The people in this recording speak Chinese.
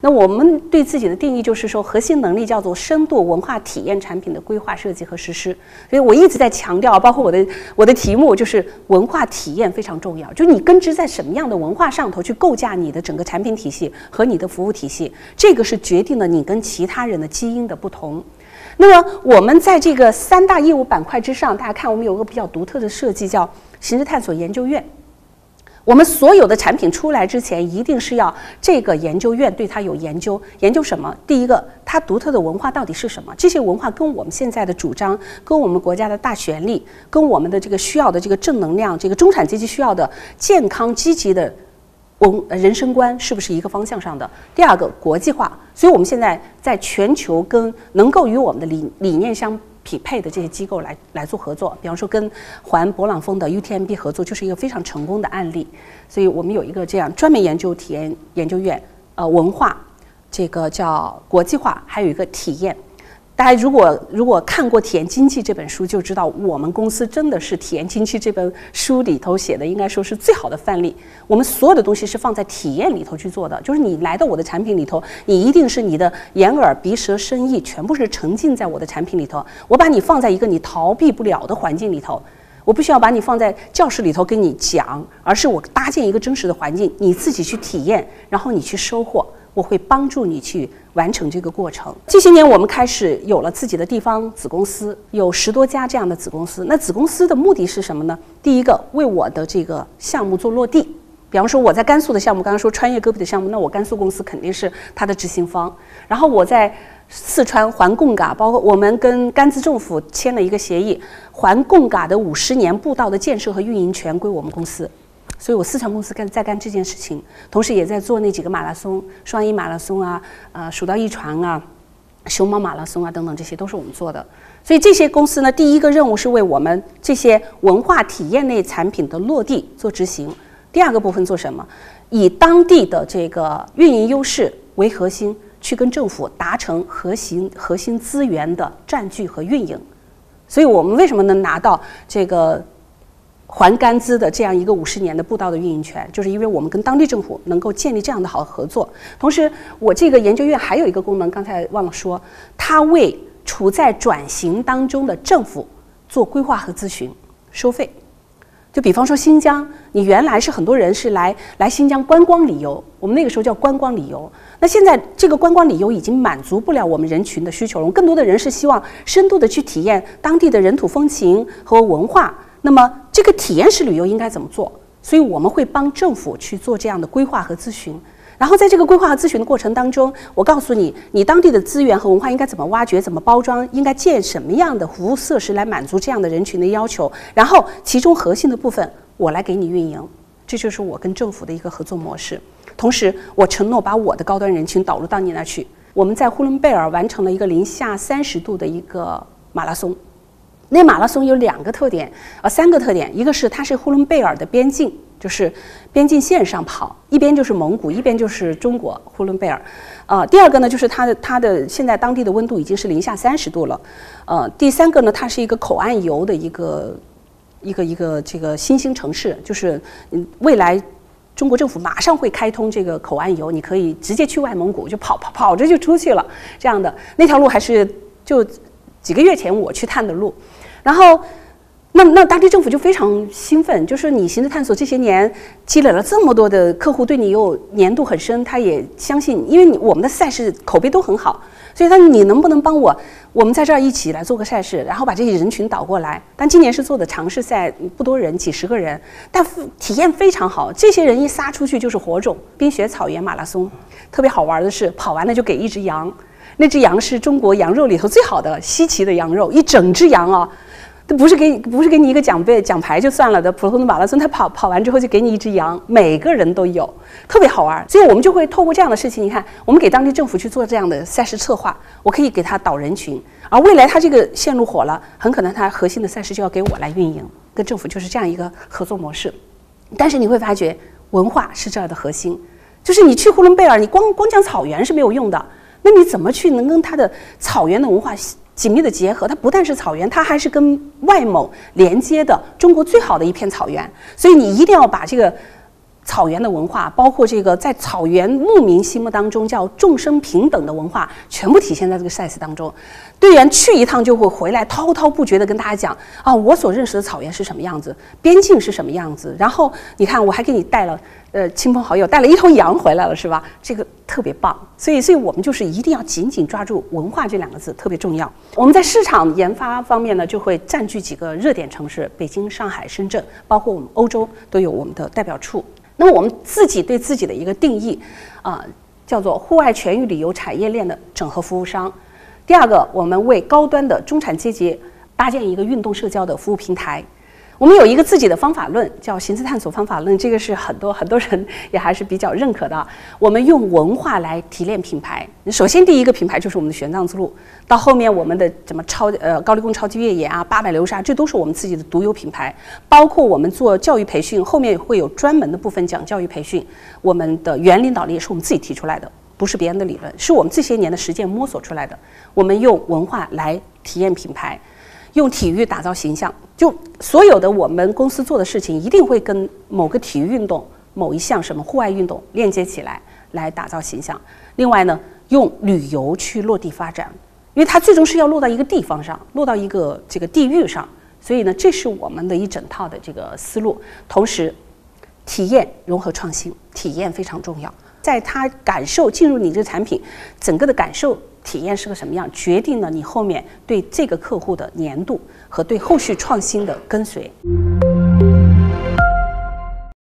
那我们对自己的定义就是说，核心能力叫做深度文化体验产品的规划设计和实施。所以我一直在强调，包括我的 我的题目就是文化体验非常重要，就你根植在什么样的文化上头去构架你的整个产品体系和你的服务体系，这个是决定了你跟其他人的基因的不同。那么我们在这个三大业务板块之上，大家看我们有个比较独特的设计，叫形式探索研究院。我们所有的产品出来之前，一定是要这个研究院对它有研究。研究什么？第一个，它独特的文化到底是什么？这些文化跟我们现在的主张、跟我们国家的大权力、跟我们的这个需要的这个正能量、这个中产阶级需要的健康积极的文人生观，是不是一个方向上的？第二个，国际化。所以我们现在在全球跟能够与我们的理理念相。匹配的这些机构来来做合作，比方说跟环勃朗峰的 UTMB 合作，就是一个非常成功的案例。所以我们有一个这样专门研究体验研究院，呃，文化，这个叫国际化，还有一个体验。大家如果如果看过《体验经济》这本书，就知道我们公司真的是《体验经济》这本书里头写的，应该说是最好的范例。我们所有的东西是放在体验里头去做的，就是你来到我的产品里头，你一定是你的眼耳鼻舌身意全部是沉浸在我的产品里头。我把你放在一个你逃避不了的环境里头，我不需要把你放在教室里头跟你讲，而是我搭建一个真实的环境，你自己去体验，然后你去收获。我会帮助你去完成这个过程。这些年，我们开始有了自己的地方子公司，有十多家这样的子公司。那子公司的目的是什么呢？第一个，为我的这个项目做落地。比方说，我在甘肃的项目，刚刚说穿越戈壁的项目，那我甘肃公司肯定是它的执行方。然后我在四川环贡嘎，包括我们跟甘孜政府签了一个协议，环贡嘎的五十年步道的建设和运营权归我们公司。所以我四川公司干在干这件事情，同时也在做那几个马拉松，双一马拉松啊，呃，蜀道一传啊，熊猫马拉松啊等等，这些都是我们做的。所以这些公司呢，第一个任务是为我们这些文化体验类产品的落地做执行。第二个部分做什么？以当地的这个运营优势为核心，去跟政府达成核心核心资源的占据和运营。所以我们为什么能拿到这个？环甘孜的这样一个五十年的步道的运营权，就是因为我们跟当地政府能够建立这样的好合作。同时，我这个研究院还有一个功能，刚才忘了说，它为处在转型当中的政府做规划和咨询，收费。就比方说新疆，你原来是很多人是来来新疆观光旅游，我们那个时候叫观光旅游。那现在这个观光旅游已经满足不了我们人群的需求了，更多的人是希望深度的去体验当地的人土风情和文化。那么，这个体验式旅游应该怎么做？所以我们会帮政府去做这样的规划和咨询。然后在这个规划和咨询的过程当中，我告诉你，你当地的资源和文化应该怎么挖掘、怎么包装，应该建什么样的服务设施来满足这样的人群的要求。然后其中核心的部分，我来给你运营。这就是我跟政府的一个合作模式。同时，我承诺把我的高端人群导入到你那去。我们在呼伦贝尔完成了一个零下三十度的一个马拉松。那马拉松有两个特点，呃，三个特点，一个是它是呼伦贝尔的边境，就是边境线上跑，一边就是蒙古，一边就是中国呼伦贝尔，呃，第二个呢，就是它的它的现在当地的温度已经是零下三十度了，呃，第三个呢，它是一个口岸游的一个一个一个这个新兴城市，就是嗯，未来中国政府马上会开通这个口岸游，你可以直接去外蒙古就跑跑跑着就出去了，这样的。那条路还是就几个月前我去探的路。然后，那那当地政府就非常兴奋，就是你行的探索这些年积累了这么多的客户，对你又粘度很深，他也相信，因为你我们的赛事口碑都很好，所以他说你能不能帮我，我们在这儿一起来做个赛事，然后把这些人群导过来。但今年是做的尝试赛，不多人，几十个人，但体验非常好。这些人一撒出去就是火种，冰雪草原马拉松，特别好玩的是，跑完了就给一只羊，那只羊是中国羊肉里头最好的稀奇的羊肉，一整只羊啊。都不是给你不是给你一个奖杯奖牌就算了的普通的马拉松，他跑跑完之后就给你一只羊，每个人都有，特别好玩。所以我们就会透过这样的事情，你看，我们给当地政府去做这样的赛事策划，我可以给他导人群，而未来他这个线路火了，很可能他核心的赛事就要给我来运营，跟政府就是这样一个合作模式。但是你会发觉，文化是这儿的核心，就是你去呼伦贝尔，你光光讲草原是没有用的，那你怎么去能跟它的草原的文化？紧密的结合，它不但是草原，它还是跟外蒙连接的中国最好的一片草原。所以你一定要把这个草原的文化，包括这个在草原牧民心目当中叫众生平等的文化，全部体现在这个赛事当中。队员去一趟就会回来，滔滔不绝地跟大家讲啊，我所认识的草原是什么样子，边境是什么样子。然后你看，我还给你带了。呃，亲朋好友带了一头羊回来了，是吧？这个特别棒，所以，所以我们就是一定要紧紧抓住文化这两个字，特别重要。我们在市场研发方面呢，就会占据几个热点城市，北京、上海、深圳，包括我们欧洲都有我们的代表处。那么我们自己对自己的一个定义，啊，叫做户外全域旅游产业链的整合服务商。第二个，我们为高端的中产阶级搭建一个运动社交的服务平台。我们有一个自己的方法论，叫行思探索方法论，这个是很多很多人也还是比较认可的。我们用文化来提炼品牌。首先，第一个品牌就是我们的玄奘之路，到后面我们的什么超呃高丽宫超级越野啊，八百流沙，这都是我们自己的独有品牌。包括我们做教育培训，后面会有专门的部分讲教育培训。我们的原领导力也是我们自己提出来的，不是别人的理论，是我们这些年的实践摸索出来的。我们用文化来体验品牌。用体育打造形象，就所有的我们公司做的事情，一定会跟某个体育运动、某一项什么户外运动链接起来，来打造形象。另外呢，用旅游去落地发展，因为它最终是要落到一个地方上，落到一个这个地域上。所以呢，这是我们的一整套的这个思路。同时，体验融合创新，体验非常重要。在他感受进入你这个产品，整个的感受。体验是个什么样，决定了你后面对这个客户的粘度和对后续创新的跟随。